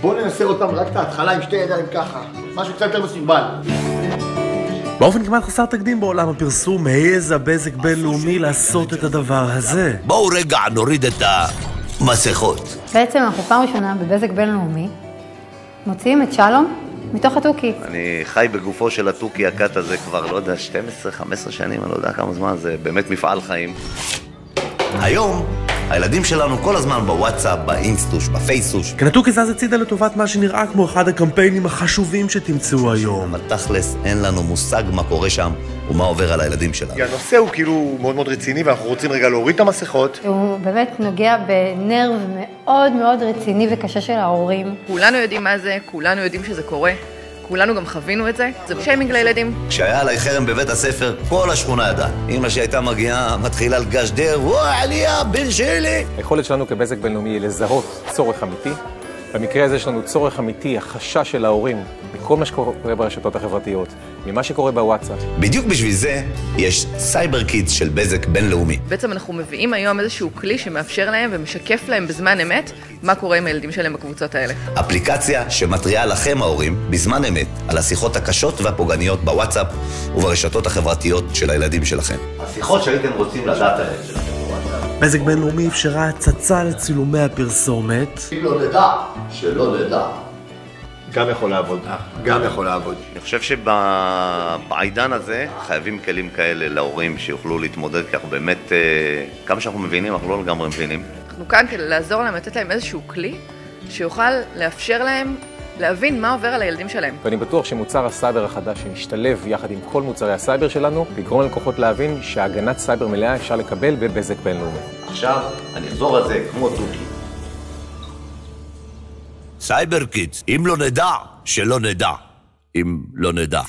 תעשה עוד פעם רק את ההתחלה עם שתי ידיים ככה. משהו קצת יותר מסורבל. באופן כמעט חסר תקדים בעולם הפרסום, העזה בזק בינלאומי לעשות את הדבר הזה. בואו רגע נוריד את המסכות. בעצם אנחנו פעם ראשונה בבזק בינלאומי מוציאים את שלום מתוך התוכי. אני חי בגופו של התוכי הקאט הזה כבר, לא יודע, 12-15 שנים, אני לא יודע כמה זמן, זה באמת מפעל חיים. היום, הילדים שלנו כל הזמן בוואטסאפ, באינסטוש, בפייסוש. התוכי זז הצידה לטובת מה שנראה כמו אחד הקמפיינים החשובים שתמצאו היום. אבל תכלס, אין לנו מושג מה קורה שם ומה עובר על הילדים שלנו. כי הנושא הוא כאילו מאוד מאוד רציני, ואנחנו רוצים רגע להוריד את המסכות. הוא באמת נוגע בנרב מאוד מאוד רציני וקשה של ההורים. כולנו יודעים מה זה, כולנו יודעים שזה קורה, כולנו גם חווינו את זה, זה שיימינג לילדים. כשהיה עליי חרם בבית הספר, כל השכונה ידעה. אמא שהייתה מגיעה, מתחילה לגשדר, וואי, עלייה, בן שלי! היכולת שלנו כבזק בינלאומי היא לזהות צורך אמיתי. במקרה הזה יש לנו צורך אמיתי, החשש של ההורים, מכל מה שקורה ברשתות החברתיות, ממה שקורה בוואטסאפ. בדיוק בשביל זה, יש סייבר קידס של בזק בינלאומי. בעצם אנחנו מביאים היום איזשהו כלי שמאפשר להם ומשקף להם בזמן אמת מה קורה עם הילדים שלהם בקבוצות האלה. אפליקציה שמתריעה לכם ההורים, בזמן אמת, על השיחות הקשות והפוגעניות בוואטסאפ וברשתות החברתיות של הילדים שלכם. השיחות שהייתם רוצים לדעת עליהן שלכם. בזק בינלאומי אפשרה הצצה לצילומי הפרסומת. אם לא נדע, שלא נדע. גם יכול לעבוד. גם יכול לעבוד. אני חושב שבעידן הזה חייבים כלים כאלה להורים שיוכלו להתמודד, כי אנחנו באמת, אה, כמה שאנחנו מבינים, אנחנו לא לגמרי מבינים. אנחנו כאן כדי לעזור להם, לתת להם איזשהו כלי שיוכל לאפשר להם להבין מה עובר על הילדים שלהם. ואני בטוח שמוצר הסייבר החדש שמשתלב יחד עם כל מוצרי הסייבר שלנו, יגרום ללקוחות להבין שהגנת סייבר מלאה אפשר לקבל בבזק בינלאומי. עכשיו, אני אחזור על זה כמו תוכי. סייבר קידס, אם לא נדע, שלא נדע. אם לא נדע.